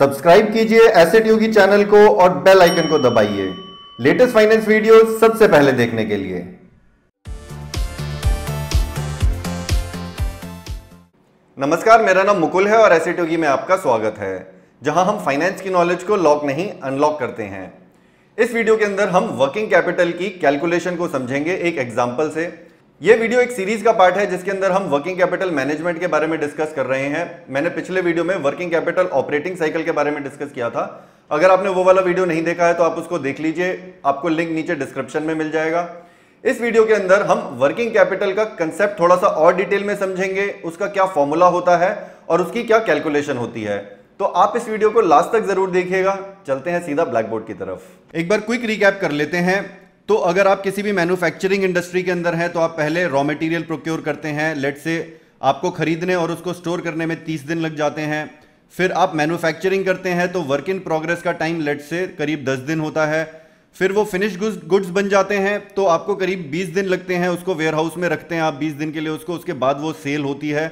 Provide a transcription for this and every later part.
Subscribe कीजिए asset योगी channel को और बेल आइकन को दबाइए। लेटेस्ट फाइनेंस वीडियो सबसे पहले देखने के लिए। नमस्कार, मेरा नाम मुकुल है और एसेट योगी में आपका स्वागत है, जहाँ हम फाइनेंस की नॉलेज को लॉक नहीं अनलॉक करते हैं। इस वीडियो के अंदर हम वर्किंग कैपिटल की कैलकुलेशन को समझेंगे एक एग्ज़ाम्पल से। ये वीडियो एक सीरीज़ का पार्ट है, जिसके अंदर हम वर्किंग कैपिटल मैनेजमेंट के बारे में डिस्कस कर रहे हैं। मैंने पिछले वीडियो में वर्किंग कैपिटल ऑपरेटिंग साइकिल के बारे में डिस्कस किया था। अगर आपने वो वाला वीडियो नहीं देखा है तो आप उसको देख लीजिए। आपको लिंक नीचे डिस्क्रिप्शन में मिल जाएगा। इस वीडियो के अंदर हम वर्किंग कैपिटल का कंसेप्ट थोड़ा सा और डिटेल में समझेंगे। उसका क्या फॉर्मूला होता है और उसकी क्या कैलकुलेशन होती है। तो आप इस वीडियो को लास्ट तक ज़रूर देखिएगा। चलते हैं सीधा ब्लैक बोर्ड की तरफ़। एक बार क्विक रिकैप कर लेते हैं। तो अगर आप किसी भी मैन्युफैक्चरिंग इंडस्ट्री के अंदर हैं तो आप पहले रॉ मटेरियल प्रोक्योर करते हैं। लेट से आपको खरीदने और उसको स्टोर करने में तीस दिन लग जाते हैं। फिर आप मैन्युफैक्चरिंग करते हैं तो वर्क इन प्रोग्रेस का टाइम लेट से करीब दस दिन होता है। फिर वो फिनिश गुड्स बन जाते हैं तो आपको करीब 20 दिन लगते हैं उसको वेयर हाउस में रखते हैं आप 20 दिन के लिए उसको। उसके बाद वो सेल होती है।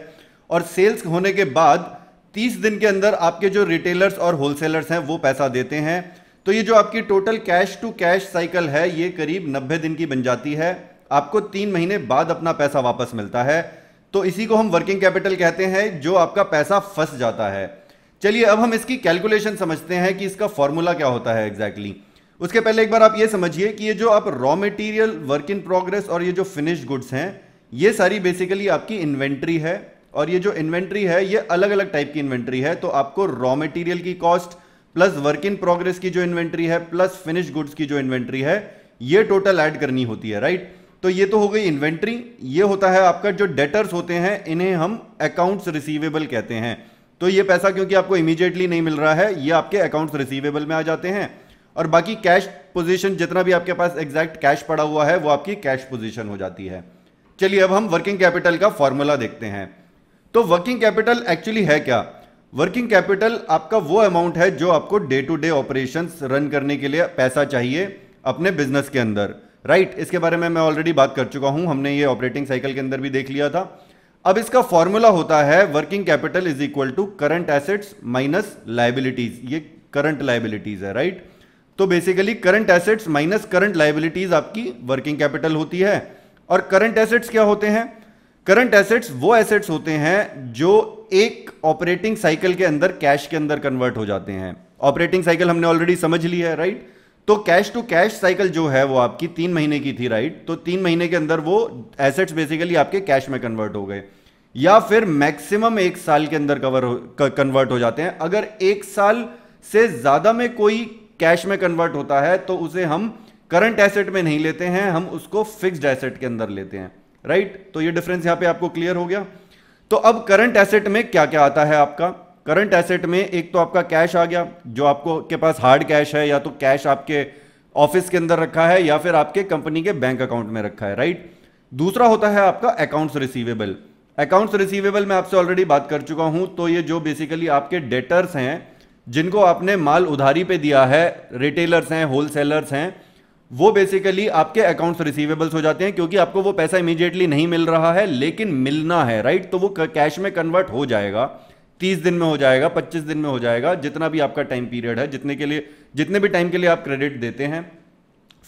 और सेल्स होने के बाद 30 दिन के अंदर आपके जो रिटेलर्स और होलसेलर्स हैं, वो पैसा देते हैं। तो ये जो आपकी total cash to cash cycle है, ये करीब 90 दिन की बन जाती है। आपको तीन महीने बाद अपना पैसा वापस मिलता है। तो इसी को हम वर्किंग कैपिटल कहते हैं, जो आपका पैसा फंस जाता है। चलिए, अब हम इसकी कैलकुलेशन समझते हैं कि इसका फॉर्मूला क्या होता है एग्जैक्टली exactly. उसके पहले एक बार आप ये समझिए कि ये जो आप raw material work in progress और ये जो फिनिश गुड्स हैं, ये सारी बेसिकली आपकी इन्वेंट्री है। और ये जो इन्वेंट्री है, ये अलग अलग टाइप की इन्वेंट्री है। तो आपको रॉ मटेरियल की cost plus work in progress की जो इन्वेंट्री है, प्लस फिनिश गुड्स की जो इन्वेंट्री है, ये टोटल ऐड करनी होती है राइट तो ये तो हो गई इन्वेंट्री, ये होता है आपका जो डेटर्स होते हैं, इन्हें हम अकाउंट्स रिसीवेबल कहते हैं। तो ये पैसा क्योंकि आपको इमीडिएटली नहीं मिल रहा है, ये आपके अकाउंट्स रिसीवेबल में आ जाते हैं। और बाकी कैश पोजीशन जितना भी आपके पास एग्जैक्ट कैश पड़ा हुआ है, वो आपकी कैश पोजीशन हो जाती है। चलिए अब हम वर्किंग कैपिटल का फॉर्मूला देखते हैं। तो वर्किंग कैपिटल एक्चुअली है क्या? वर्किंग कैपिटल आपका वो अमाउंट है जो आपको day to day operation run करने के लिए पैसा चाहिए अपने बिज़नेस के अंदर। राइट right, इसके बारे में मैं ऑलरेडी बात कर चुका हूँ। हमने ये ऑपरेटिंग साइकिल के अंदर भी देख लिया था। अब इसका फॉर्मूला होता है working capital is equal to current assets minus liabilities ये करंट लाइबिलिटीज है राइट right? तो basically current assets minus current liabilities आपकी वर्किंग कैपिटल होती है। और करंट एसेट्स क्या होते हैं? करंट एसेट्स वो एसेट्स होते हैं जो एक ऑपरेटिंग साइकिल के अंदर कैश के अंदर कन्वर्ट हो जाते हैं। ऑपरेटिंग साइकिल हमने ऑलरेडी समझ ली है राइट तो कैश टू कैश साइकिल जो है वो आपकी तीन महीने की थी राइट तो तीन महीने के अंदर वो एसेट्स बेसिकली आपके कैश में कन्वर्ट हो गए। या फिर मैक्सिमम एक साल के अंदर कवर कन्वर्ट हो जाते हैं। अगर एक साल से ज़्यादा में कोई कैश में कन्वर्ट होता है तो उसे हम करंट एसेट में नहीं लेते हैं, हम उसको फिक्स्ड एसेट के अंदर लेते हैं। राइट तो ये डिफरेंस यहाँ पे आपको क्लियर हो गया। तो अब करंट एसेट में क्या क्या आता है आपका? करंट एसेट में एक तो आपका कैश आ गया, जो आपको के पास हार्ड कैश है, या तो कैश आपके ऑफ़िस के अंदर रखा है, या फिर आपके कंपनी के बैंक अकाउंट में रखा है राइट दूसरा होता है आपका अकाउंट्स रिसीवेबल अकाउंट्स रिसीवेबल मैं आपसे ऑलरेडी बात कर चुका हूँ तो ये जो बेसिकली आपके डेटर्स हैं, जिनको आपने माल उधारी पे दिया है रिटेलर्स हैं होलसेलर्स हैं वो बेसिकली आपके अकाउंट्स रिसीवेबल्स हो जाते हैं क्योंकि आपको वो पैसा इमीडिएटली नहीं मिल रहा है, लेकिन मिलना है राइट तो वो कैश में कन्वर्ट हो जाएगा, तीस दिन में हो जाएगा, पच्चीस दिन में हो जाएगा, जितना भी आपका टाइम पीरियड है, जितने के लिए, जितने भी टाइम के लिए आप क्रेडिट देते हैं।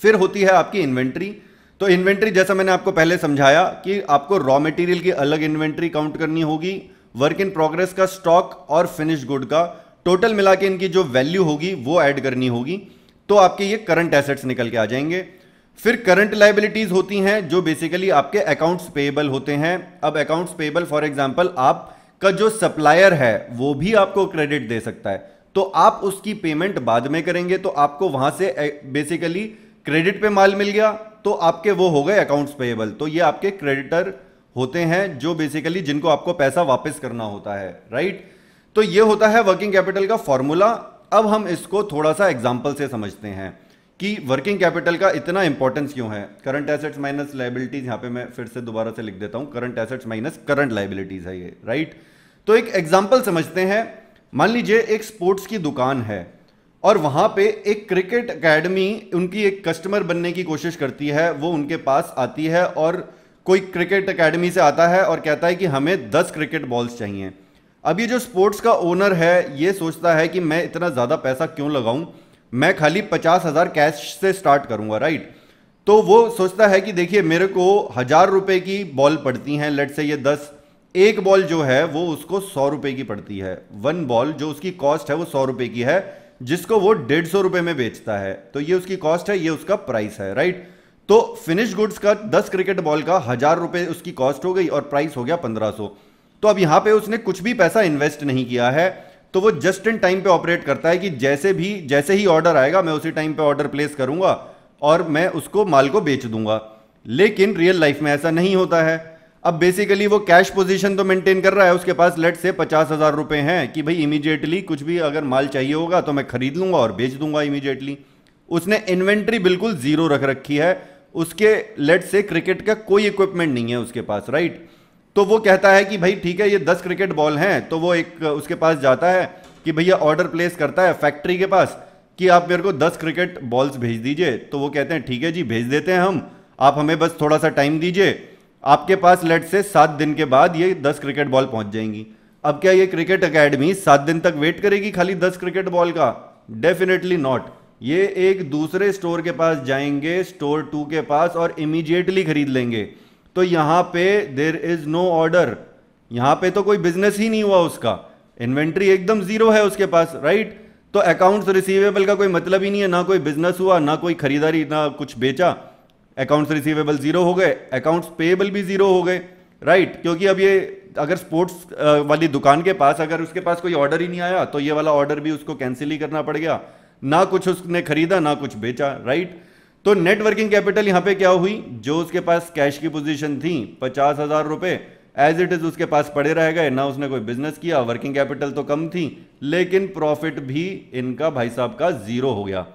फिर होती है आपकी इन्वेंट्री तो इन्वेंट्री जैसा मैंने आपको पहले समझाया कि आपको रॉ मटेरियल की अलग इन्वेंट्री काउंट करनी होगी वर्क इन प्रोग्रेस का स्टॉक और फिनिश गुड का। टोटल मिला के इनकी जो वैल्यू होगी, वो ऐड करनी होगी। तो आपके ये करंट एसेट्स निकल के आ जाएँगे। फिर करंट लाइबिलिटीज होती हैं, जो बेसिकली आपके अकाउंट्स पेएबल होते हैं। अब अकाउंट्स पेएबल फॉर एग्जांपल आपका जो सप्लायर है, वो भी आपको क्रेडिट दे सकता है। तो आप उसकी पेमेंट बाद में करेंगे तो आपको वहाँ से बेसिकली क्रेडिट पे माल मिल गया तो आपके वो हो गए अकाउंट्स पेएबल तो ये आपके क्रेडिटर होते हैं, जो बेसिकली जिनको आपको पैसा वापस करना होता है राइट तो ये होता है वर्किंग कैपिटल का फॉर्मूला अब हम इसको थोड़ा सा एग्ज़ाम्पल से समझते हैं कि वर्किंग कैपिटल का इतना इंपॉर्टेंस क्यों है? करंट एसेट्स माइनस लाइबिलिटीज यहाँ पे मैं फिर से दोबारा से लिख देता हूँ। Current assets minus current liabilities है ये राइट तो एक एग्ज़ाम्पल समझते हैं। मान लीजिए एक स्पोर्ट्स की दुकान है और वहाँ पे एक क्रिकेट एकेडमी उनकी एक कस्टमर बनने की कोशिश करती है। वो उनके पास आती है और कोई क्रिकेट अकेडमी से आता है और कहता है कि हमें दस क्रिकेट बॉल्स चाहिए। अब ये जो स्पोर्ट्स का ओनर है, ये सोचता है कि मैं इतना ज़्यादा पैसा क्यों लगाऊँ? मैं खाली पचास हज़ार कैश से स्टार्ट करूँगा राइट तो वो सोचता है कि देखिए, मेरे को हज़ार रुपए की बॉल पड़ती हैं लेट से ये दस, एक बॉल जो है, वो उसको सौ रुपए की पड़ती है। वन बॉल जो उसकी कॉस्ट है, वो सौ रुपए की है, जिसको वो डेढ़ सौ रुपए में बेचता है। तो ये उसकी कॉस्ट है, ये उसका प्राइस है राइट तो फिनिश गुड्स का, दस क्रिकेट बॉल का हज़ार रुपए उसकी कॉस्ट हो गई और प्राइस हो गया पंद्रह सौ। तो अब यहाँ पे उसने कुछ भी पैसा इन्वेस्ट नहीं किया है तो वो जस्ट इन टाइम पे ऑपरेट करता है कि जैसे भी, जैसे ही ऑर्डर आएगा, मैं उसी टाइम पे ऑर्डर प्लेस करूँगा और मैं उसको, माल को बेच दूँगा। लेकिन रियल लाइफ में ऐसा नहीं होता है। अब बेसिकली वो कैश पोजीशन तो मेंटेन कर रहा है, उसके पास लेट से पचास हज़ार रुपए हैं कि भाई इमीडिएटली कुछ भी अगर माल चाहिए होगा तो मैं खरीद लूँगा और बेच दूँगा इमीडिएटली उसने इन्वेंट्री बिल्कुल ज़ीरो रख रखी है, उसके लेट से क्रिकेट का कोई इक्विपमेंट नहीं है उसके पास राइट तो वो कहता है कि भाई ठीक है, ये दस क्रिकेट बॉल हैं तो वो एक, उसके पास जाता है कि भैया ऑर्डर प्लेस करता है फैक्ट्री के पास कि आप मेरे को दस क्रिकेट बॉल्स भेज दीजिए। तो वो कहते हैं, ठीक है जी, भेज देते हैं हम। आप हमें बस थोड़ा सा टाइम दीजिए। आपके पास लेट से सात दिन के बाद ये दस क्रिकेट बॉल पहुँच जाएँगी। अब क्या ये क्रिकेट अकेडमी सात दिन तक वेट करेगी खाली दस क्रिकेट बॉल का? डेफिनेटली नॉट ये एक दूसरे स्टोर के पास जाएँगे स्टोर टू के पास और इमीडिएटली खरीद लेंगे। तो यहाँ पे देर इज़ नो ऑर्डर यहाँ पे तो कोई बिज़नेस ही नहीं हुआ उसका. इन्वेंट्री एकदम ज़ीरो है उसके पास राइट तो अकाउंट्स रिसीवेबल का कोई मतलब ही नहीं है, ना कोई बिज़नेस हुआ, ना कोई खरीदारी, ना कुछ बेचा. अकाउंट्स रिसीवेबल ज़ीरो हो गए अकाउंट्स पेएबल भी ज़ीरो हो गए राइट क्योंकि अब ये, अगर स्पोर्ट्स वाली दुकान के पास, अगर उसके पास कोई ऑर्डर ही नहीं आया तो ये वाला ऑर्डर भी उसको कैंसिल ही करना पड़ गया. ना कुछ उसने खरीदा, ना कुछ बेचा राइट तो नेट वर्किंग कैपिटल यहाँ पे क्या हुई? जो उसके पास कैश की पोजीशन थी, पचास हज़ार रुपए एज इट इज़ उसके पास पड़े रह गए, ना उसने कोई बिज़नेस किया वर्किंग कैपिटल तो कम थी, लेकिन प्रॉफिट भी इनका भाई साहब का ज़ीरो हो गया।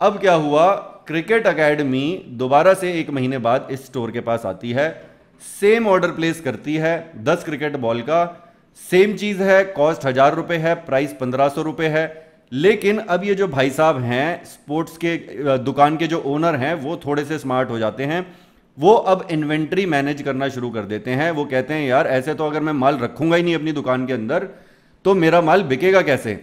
अब क्या हुआ? क्रिकेट अकेडमी दोबारा से एक महीने बाद इस स्टोर के पास आती है सेम ऑर्डर प्लेस करती है, दस क्रिकेट बॉल का सेम चीज़ है कॉस्ट हज़ार रुपए है प्राइस पंद्रह सौ रुपए है लेकिन अब ये जो भाई साहब हैं स्पोर्ट्स के दुकान के जो ओनर हैं, वो थोड़े से स्मार्ट हो जाते हैं। वो अब इन्वेंट्री मैनेज करना शुरू कर देते हैं। वो कहते हैं, यार, ऐसे तो अगर मैं माल रखूँगा ही नहीं अपनी दुकान के अंदर तो मेरा माल बिकेगा कैसे?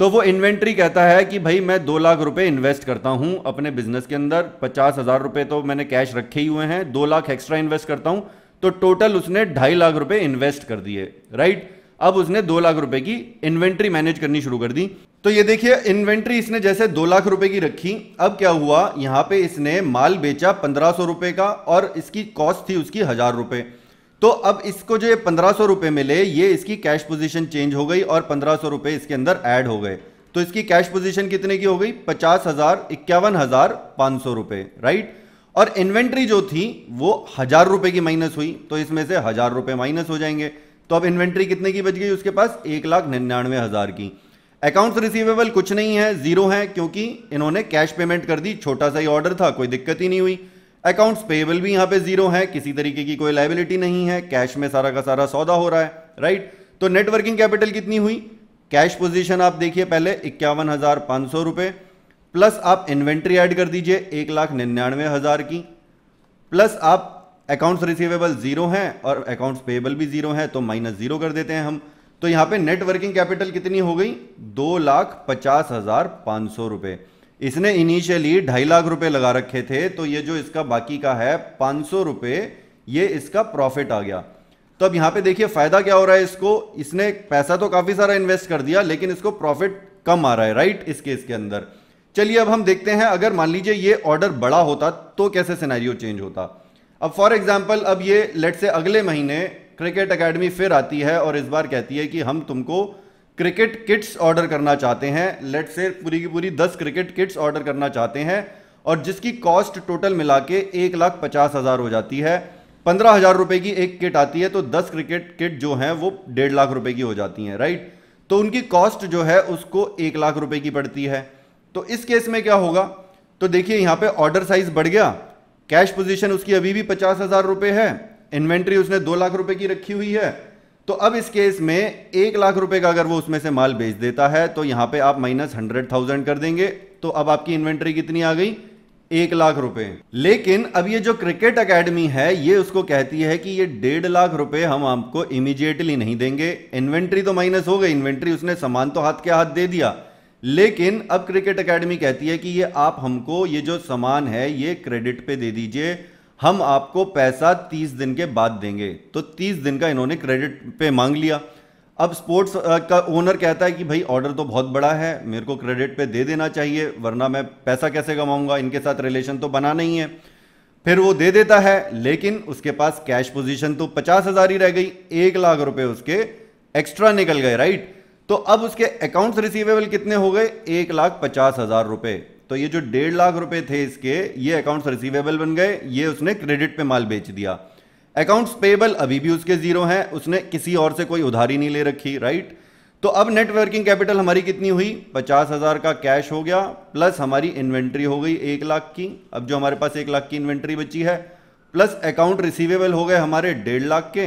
तो वो इन्वेंट्री कहता है कि, भाई, मैं दो लाख रुपए इन्वेस्ट करता हूँ अपने बिज़नेस के अंदर। पचास हज़ार रुपए तो मैंने कैश रखे ही हुए हैं। दो लाख एक्स्ट्रा इन्वेस्ट करता हूँ। तो टोटल उसने ढाई लाख रुपए इन्वेस्ट कर दिए राइट अब उसने दो लाख रुपए की इन्वेंट्री मैनेज करनी शुरू कर दी। तो ये देखिए इन्वेंट्री इसने जैसे दो लाख रुपए की रखी, अब क्या हुआ? यहाँ पे इसने माल बेचा पंद्रह सौ रुपए का और इसकी कॉस्ट थी उसकी हज़ार रुपए। तो अब इसको जो ये पंद्रह सौ रुपए मिले, ये इसकी कैश पोजीशन चेंज हो गई और पंद्रह सौ रुपए इसके अंदर ऐड हो गए। तो इसकी कैश पोजीशन कितने की हो गई? पचास हज़ार इक्यावन हज़ार पाँच सौ रुपए राइट और इन्वेंट्री जो थी, वो हज़ार रुपए की माइनस हुई। तो इसमें से हज़ार रुपए माइनस हो जाएँगे। तो अब इन्वेंट्री कितने की बच गई उसके पास? एक लाख निन्यानवे हज़ार की। अकाउंट्स रिसीवेबल कुछ नहीं है ज़ीरो है, क्योंकि इन्होंने कैश पेमेंट कर दी, छोटा सा ही ऑर्डर था, कोई दिक्कत ही नहीं हुई। अकाउंट्स पेबल भी यहाँ पे ज़ीरो है, किसी तरीके की कोई लाइबिलिटी नहीं है कैश में सारा का सारा सौदा हो रहा है राइट तो नेटवर्किंग कैपिटल कितनी हुई? कैश पोजीशन आप देखिए पहले, इक्यावन हज़ार प्लस आप इन्वेंट्री ऐड कर दीजिए, एक लाख निन्यानवे हज़ार की। प्लस आप अकाउंट्स रिसीवेबल ज़ीरो हैं और अकाउंट्स पेबल भी ज़ीरो है तो माइनस ज़ीरो कर देते हैं हम। तो यहाँ पे नेट वर्किंग कैपिटल कितनी हो गई? दो लाख पचास हज़ार पाँच सौ रुपए। इसने इनिशियली ढाई लाख रुपए लगा रखे थे तो ये जो इसका बाकी का है, पाँच सौ रुपए, ये इसका प्रॉफिट आ गया। तो अब यहाँ पे देखिए फ़ायदा क्या हो रहा है इसको। इसने पैसा तो काफ़ी सारा इन्वेस्ट कर दिया, लेकिन इसको प्रॉफिट कम आ रहा है राइट इस केस के अंदर। चलिए अब हम देखते हैं, अगर मान लीजिए ये ऑर्डर बड़ा होता तो कैसे सिनेरियो चेंज होता? अब फॉर एग्ज़ाम्पल अब ये लेट से अगले महीने क्रिकेट अकेडमी फिर आती है और इस बार कहती है कि हम तुमको क्रिकेट किट्स ऑर्डर करना चाहते हैं। लेट से पूरी की पूरी दस क्रिकेट किट्स ऑर्डर करना चाहते हैं और जिसकी कॉस्ट टोटल मिला के एक लाख पचास हज़ार हो जाती है। पंद्रह हज़ार रुपए की एक किट आती है तो दस क्रिकेट किट जो हैं वो डेढ़ लाख रुपए की हो जाती हैं राइट तो उनकी कॉस्ट जो है उसको एक लाख रुपए की पड़ती है। तो इस केस में क्या होगा? तो देखिए यहाँ पे ऑर्डर साइज़ बढ़ गया। कैश पोजीशन उसकी अभी भी पचास हज़ार रुपए है, इन्वेंट्री उसने दो लाख रुपए की रखी हुई है तो अब इस केस में एक लाख रुपए का अगर वो उसमें से माल बेच देता है तो यहाँ पे आप माइनस हंड्रेड थाउज़ेंड कर देंगे तो अब आपकी इन्वेंट्री कितनी आ गई? एक लाख रुपए। लेकिन अब ये जो क्रिकेट एकेडमी है, ये उसको कहती है कि ये डेढ़ लाख रुपए हम आपको इमीडिएटली नहीं देंगे। इन्वेंट्री तो माइनस हो गई, इन्वेंट्री उसने सामान तो हाथ के हाथ दे दिया। लेकिन अब क्रिकेट एकेडमी कहती है कि ये आप हमको, ये जो सामान है, ये क्रेडिट पे दे दीजिए। हम आपको पैसा तीस दिन के बाद देंगे। तो तीस दिन का इन्होंने क्रेडिट पे मांग लिया। अब स्पोर्ट्स का ओनर कहता है कि भाई ऑर्डर तो बहुत बड़ा है, मेरे को क्रेडिट पे दे देना चाहिए, वरना मैं पैसा कैसे कमाऊँगा? इनके साथ रिलेशन तो बना नहीं है। फिर वो दे देता है, लेकिन उसके पास कैश पोजीशन तो पचास हज़ार ही रह गई। एक लाख रुपए उसके एक्स्ट्रा निकल गए, राइट? तो अब उसके अकाउंट्स रिसीवेबल कितने हो गए? एक लाख पचास हज़ार रुपए। तो ये जो डेढ़ लाख रुपए थे इसके, ये अकाउंट्स रिसीवेबल बन गए, ये उसने क्रेडिट पे माल बेच दिया। अकाउंट्स पेबल अभी भी उसके ज़ीरो हैं, उसने किसी और से कोई उधारी नहीं ले रखी राइट तो अब नेट वर्किंग कैपिटल हमारी कितनी हुई? पचास हज़ार का कैश हो गया प्लस हमारी इन्वेंट्री हो गई एक लाख की। अब जो हमारे पास एक लाख की इन्वेंट्री बची है प्लस अकाउंट रिसीवेबल हो गए हमारे डेढ़ लाख के।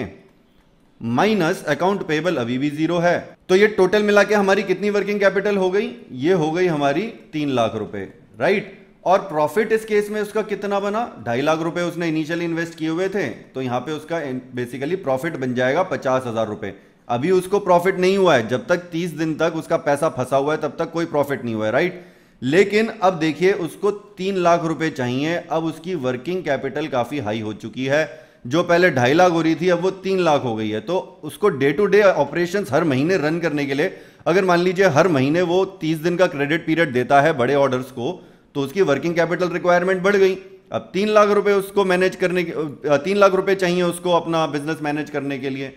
माइनस अकाउंट पेबल अभी भी ज़ीरो है। तो ये टोटल मिला के हमारी कितनी वर्किंग कैपिटल हो गई? ये हो गई हमारी तीन लाख रुपए, राइट? और प्रॉफिट इस केस में उसका कितना बना? ढाई लाख रुपए उसने इनिशियली इन्वेस्ट किए हुए थे। तो यहाँ पे उसका बेसिकली प्रॉफिट बन जाएगा पचास हज़ार रुपए। अभी उसको प्रॉफिट नहीं हुआ है। जब तक तीस दिन तक उसका पैसा फंसा हुआ है, तब तक कोई प्रॉफिट नहीं हुआ है, राइट? लेकिन अब देखिए, उसको तीन लाख रुपए चाहिए। अब उसकी वर्किंग कैपिटल काफ़ी हाई हो चुकी है। जो पहले ढाई लाख हो रही थी, अब वो तीन लाख हो गई है। तो उसको डे टू डे ऑपरेशन हर महीने रन करने के लिए, अगर मान लीजिए हर महीने वो तीस दिन का क्रेडिट पीरियड देता है बड़े ऑर्डर्स को तो उसकी वर्किंग कैपिटल रिक्वायरमेंट बढ़ गई। अब तीन लाख रुपए उसको मैनेज करने के तीन लाख रुपए चाहिए उसको अपना बिज़नेस मैनेज करने के लिए।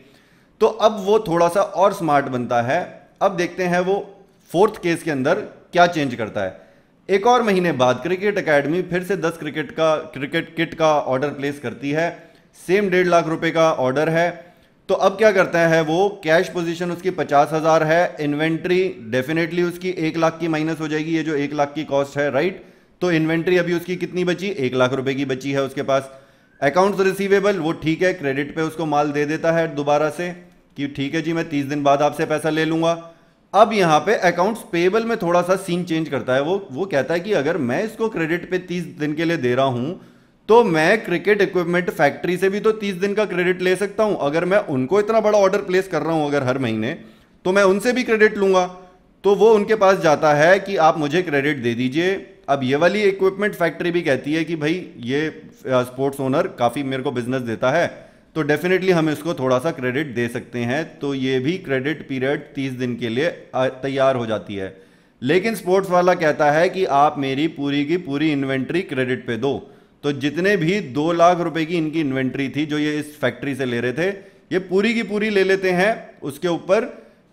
तो अब वो थोड़ा सा और स्मार्ट बनता है। अब देखते हैं वो फोर्थ केस के अंदर क्या चेंज करता है। एक और महीने बाद क्रिकेट एकेडमी फिर से दस क्रिकेट का क्रिकेट किट का ऑर्डर प्लेस करती है। सेम डेढ़ लाख रुपए का ऑर्डर है। तो अब क्या करता है वो? कैश पोजीशन उसकी पचास हज़ार है। इन्वेंट्री डेफिनेटली उसकी एक लाख की माइनस हो जाएगी। ये जो एक लाख की कॉस्ट है राइट तो इन्वेंट्री अभी उसकी कितनी बची? एक लाख रुपए की बची है उसके पास। अकाउंट्स रिसीवेबल वो ठीक है क्रेडिट पे उसको माल दे देता है दोबारा से कि ठीक है जी, मैं तीस दिन बाद आपसे पैसा ले लूँगा। अब यहाँ पे अकाउंट्स पेबल में थोड़ा सा सीन चेंज करता है वो। वो कहता है कि अगर मैं इसको क्रेडिट पे तीस दिन के लिए दे रहा हूँ तो मैं क्रिकेट इक्विपमेंट फैक्ट्री से भी तो तीस दिन का क्रेडिट ले सकता हूँ। अगर मैं उनको इतना बड़ा ऑर्डर प्लेस कर रहा हूँ अगर हर महीने तो मैं उनसे भी क्रेडिट लूँगा। तो वो उनके पास जाता है कि आप मुझे क्रेडिट दे दीजिए। अब ये वाली इक्विपमेंट फैक्ट्री भी कहती है कि भाई, ये स्पोर्ट्स ओनर काफ़ी मेरे को बिज़नेस देता है तो डेफिनेटली हम इसको थोड़ा सा क्रेडिट दे सकते हैं। तो ये भी क्रेडिट पीरियड तीस दिन के लिए तैयार हो जाती है। लेकिन स्पोर्ट्स वाला कहता है कि आप मेरी पूरी की पूरी इन्वेंट्री क्रेडिट पे दो। तो जितने भी दो लाख रुपए की इनकी इन्वेंट्री थी जो ये इस फैक्ट्री से ले रहे थे, ये पूरी की पूरी ले लेते हैं उसके ऊपर,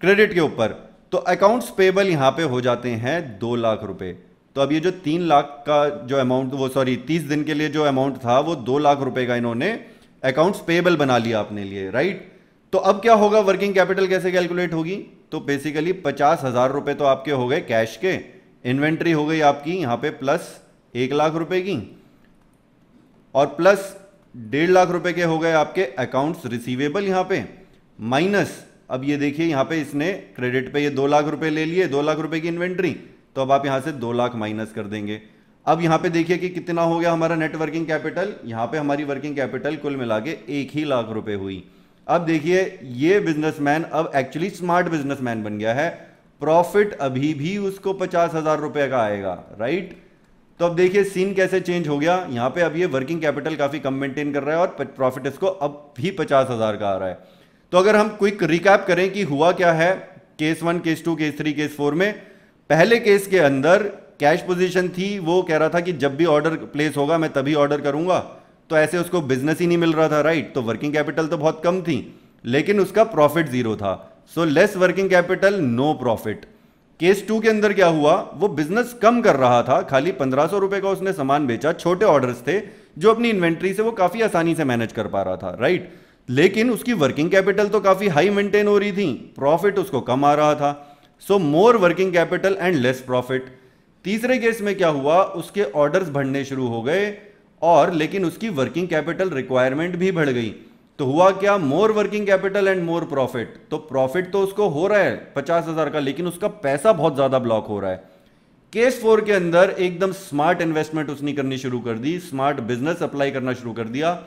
क्रेडिट के ऊपर। तो अकाउंट्स पेबल यहाँ पे हो जाते हैं दो लाख रुपए। तो अब ये जो तीन लाख का जो अमाउंट वो सॉरी तीस दिन के लिए जो अमाउंट था, वो दो लाख रुपए का इन्होंने अकाउंट्स पेबल बना लिया अपने लिए राइट तो अब क्या होगा? वर्किंग कैपिटल कैसे कैलकुलेट होगी? तो बेसिकली पचास हज़ार रुपए तो आपके हो गए कैश के। इन्वेंट्री हो गई आपकी यहाँ पे प्लस एक लाख रुपए की। और प्लस डेढ़ लाख रुपए के हो गए आपके अकाउंट्स रिसीवेबल यहाँ पे। माइनस अब ये देखिए, यहाँ पे इसने क्रेडिट पे ये दो लाख रुपए ले लिए, दो लाख रुपए की इन्वेंट्री तो अब आप यहाँ से दो लाख माइनस कर देंगे। अब यहाँ पे देखिए कि कितना हो गया हमारा नेट वर्किंग कैपिटल यहाँ पे हमारी वर्किंग कैपिटल कुल मिला के एक ही लाख रुपए हुई। अब देखिए, ये बिजनेसमैन अब एक्चुअली स्मार्ट बिजनेसमैन बन गया है। प्रॉफिट अभी भी उसको पचास हज़ार रुपए का आएगा राइट तो अब देखिए सीन कैसे चेंज हो गया? यहाँ पे अब ये वर्किंग कैपिटल काफ़ी कम मेंटेन कर रहा है और प्रॉफिट इसको अब भी पचास हज़ार का आ रहा है। तो अगर हम क्विक रिकैप करें कि हुआ क्या है case one case two case three case four में, पहले केस के अंदर कैश पोजीशन थी, वो कह रहा था कि जब भी ऑर्डर प्लेस होगा, मैं तभी ऑर्डर करूँगा। तो ऐसे उसको बिज़नेस ही नहीं मिल रहा था राइट तो वर्किंग कैपिटल तो बहुत कम थी, लेकिन उसका प्रॉफिट ज़ीरो था। So less working capital no profit case two के अंदर क्या हुआ? वो बिज़नेस कम कर रहा था। खाली पंद्रह सौ रुपए का उसने सामान बेचा। छोटे ऑर्डर्स थे, जो अपनी इन्वेंट्री से वो काफ़ी आसानी से मैनेज कर पा रहा था राइट लेकिन उसकी वर्किंग कैपिटल तो काफ़ी हाई मेंटेन हो रही थी। प्रॉफिट उसको कम आ रहा था। So more working capital and less profit तीसरे केस में क्या हुआ? उसके ऑर्डर्स बढ़ने शुरू हो गए और लेकिन उसकी वर्किंग कैपिटल रिक्वायरमेंट भी बढ़ गई। तो हुआ क्या? More working capital and more profit तो प्रॉफिट तो उसको हो रहा है पचास हज़ार का, लेकिन उसका पैसा बहुत ज़्यादा ब्लॉक हो रहा है। केस फोर के अंदर एकदम स्मार्ट इन्वेस्टमेंट उसने करनी शुरू कर दी स्मार्ट बिज़नेस अप्लाई करना शुरू कर दिया,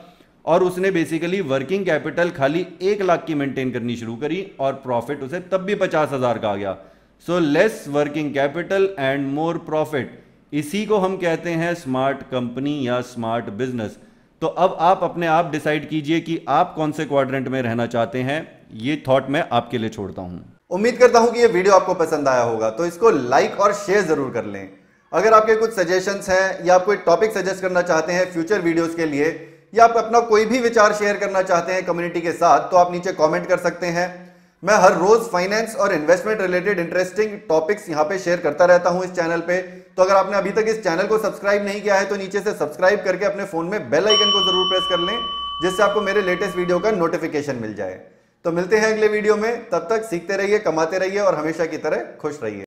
और उसने बेसिकली वर्किंग कैपिटल खाली एक लाख की मेंटेन करनी शुरू करी, और प्रॉफिट उसे तब भी पचास हज़ार का आ गया। So less working capital and more profit इसी को हम कहते हैं स्मार्ट कंपनी या स्मार्ट बिज़नेस तो अब आप अपने आप डिसाइड कीजिए कि आप कौन से क्वाड्रेंट में रहना चाहते हैं। ये थॉट मैं आपके लिए छोड़ता हूँ। उम्मीद करता हूँ कि ये वीडियो आपको पसंद आया होगा। तो इसको लाइक और शेयर ज़रूर कर लें। अगर आपके कुछ सजेशंस हैं या आप कोई टॉपिक सजेस्ट करना चाहते हैं फ्यूचर वीडियोस के लिए, या आप अपना कोई भी विचार शेयर करना चाहते हैं कम्युनिटी के साथ तो आप नीचे कमेंट कर सकते हैं। मैं हर रोज फाइनेंस और इन्वेस्टमेंट रिलेटेड इंटरेस्टिंग टॉपिक्स यहाँ पे शेयर करता रहता हूँ इस चैनल पे। तो अगर आपने अभी तक इस चैनल को सब्सक्राइब नहीं किया है तो नीचे से सब्सक्राइब करके अपने फ़ोन में बेल आइकन को ज़रूर प्रेस कर लें, जिससे आपको मेरे लेटेस्ट वीडियो का नोटिफिकेशन मिल जाए। तो मिलते हैं अगले वीडियो में। तब तक सीखते रहिए, कमाते रहिए और हमेशा की तरह खुश रहिए।